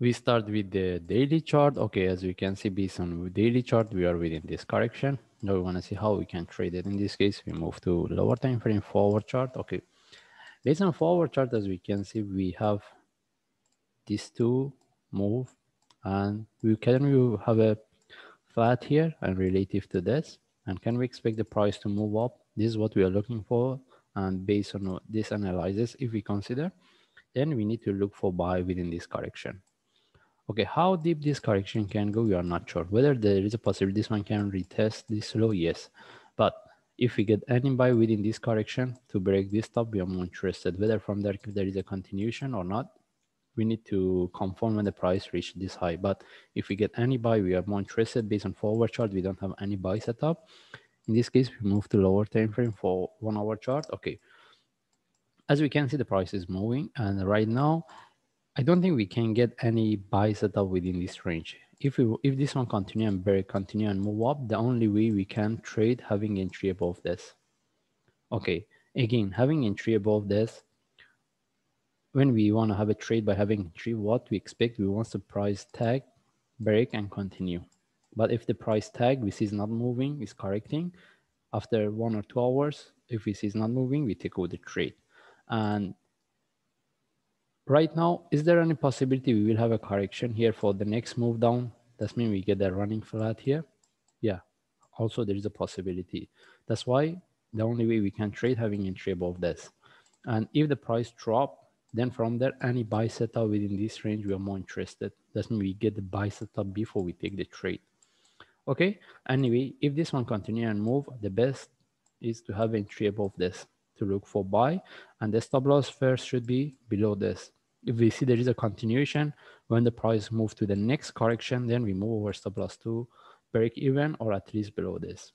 We start with the daily chart. Okay, as we can see, based on daily chart, we are within this correction. Now we want to see how we can trade it. In this case, we move to lower time frame four-hour chart. Okay, based on four-hour chart, as we can see, we have these two move and we can we have a flat here and relative to this. And can we expect the price to move up? This is what we are looking for. And based on this analysis, if we consider, then we need to look for buy within this correction. Okay, how deep this correction can go, we are not sure. Whether there is a possibility this one can retest this low, yes. But if we get any buy within this correction to break this top, we are more interested. Whether from there, if there is a continuation or not, we need to confirm when the price reach this high. But if we get any buy, we are more interested based on four-hour chart. We don't have any buy setup. In this case, we move to lower time frame for one hour chart. Okay. As we can see, the price is moving. And right now, I don't think we can get any buy setup within this range. If we if this one continue and break, continue and move up, the only way we can trade having entry above this. Okay, again, having entry above this, when we want to have a trade by having entry, what we expect, we want the price tag, break and continue. But if the price tag we see is not moving, is correcting, after one or two hours, if we see is not moving, we take over the trade. And right now, is there any possibility we will have a correction here for the next move down? That means we get a running flat here. Yeah, also there is a possibility. That's why the only way we can trade having entry above this. And if the price drop, then from there, any buy setup within this range, we are more interested. That means we get the buy setup before we take the trade. Okay, anyway, if this one continue and move, the best is to have entry above this to look for buy and the stop loss first should be below this if we see there is a continuation, when the price move to the next correction, then we move over stop loss to break even or at least below this.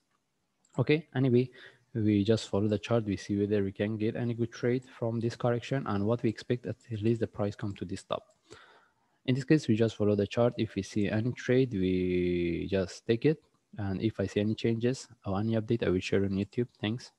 Okay, anyway, we just follow the chart. We see whether we can get any good trade from this correction and what we expect at least the price come to this top. In this case, we just follow the chart. If we see any trade, we just take it. And if I see any changes or any update, I will share on YouTube. Thanks.